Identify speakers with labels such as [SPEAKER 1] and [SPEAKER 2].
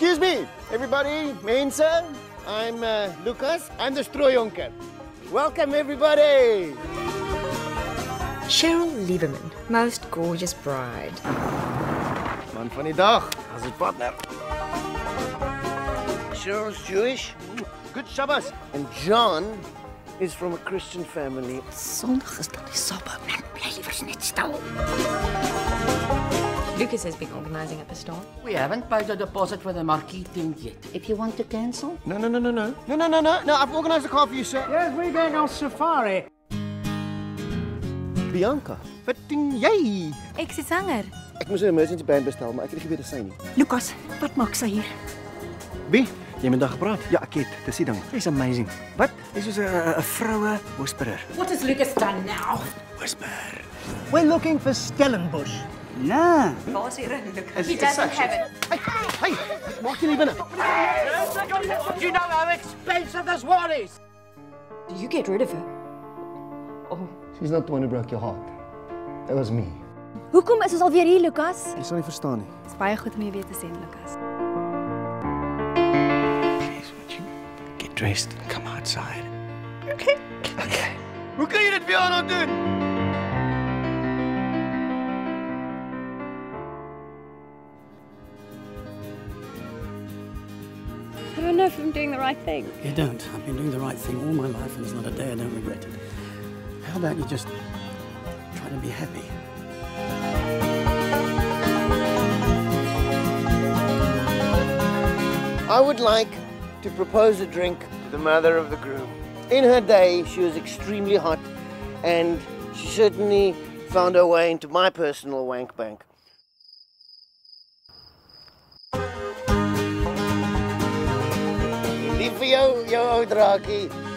[SPEAKER 1] Excuse me, everybody, mense. I'm uh, Lucas. I'm the strooijonker. Welcome, everybody.
[SPEAKER 2] Cheryl Lieberman, most gorgeous bride.
[SPEAKER 1] Man van die dag. As het partner. Cheryl's Jewish. Good Shabbos. And John is from a Christian family.
[SPEAKER 2] Sondag is dan die sabbat. Man, bly liewer net stil. Lucas has been organising at the store.
[SPEAKER 3] We haven't paid the deposit for the marquee tent yet. If you want to cancel,
[SPEAKER 1] No, no, no, no, no. No, no, no, no. No, I've organized a car for you, sir.
[SPEAKER 4] Yes, we're going on safari.
[SPEAKER 1] Bianca, wat doen jy?
[SPEAKER 5] Ek is sanger.
[SPEAKER 1] Ek moes 'n emergency band bestel, maar ek het nie geweet dit sy nie.
[SPEAKER 5] Lukas, wat maak sy hier?
[SPEAKER 1] Wie? Jy het met haar gepraat?
[SPEAKER 4] Ja, ek het. Dis die ding. Sy's amazing. Wat? Sy's soos 'n 'n vroue whisperer.
[SPEAKER 3] what has Lucas done now?
[SPEAKER 4] Whisper.
[SPEAKER 6] We're looking for Stellenbosch.
[SPEAKER 4] Nee.
[SPEAKER 2] Waar's hier in Lucas?
[SPEAKER 5] He doesn't have it.
[SPEAKER 1] Hey, hey, maak jy nie binne.
[SPEAKER 3] Do you know how expensive this one is?
[SPEAKER 2] Do you get rid of her? Oh,
[SPEAKER 1] She's not the one who broke your heart. That was me.
[SPEAKER 5] Hoekom is ons alweer hier, Lukas?
[SPEAKER 1] Jy sal nie verstaan nie.
[SPEAKER 5] Dis baie goed om jou weer te sien, Lukas.
[SPEAKER 4] Please, would you get dressed and come outside?
[SPEAKER 1] Hoe kan jy dit vir haar nou doen?
[SPEAKER 5] I don't know if I'm doing the right thing.
[SPEAKER 7] You don't. I've been doing the right thing all my life, and there's not a day I don't regret it. How about you just try to be happy?
[SPEAKER 1] I would like to propose a drink to the mother of the groom. In her day, she was extremely hot, and she certainly found her way into my personal wank bank. Jou, jou ou draakie.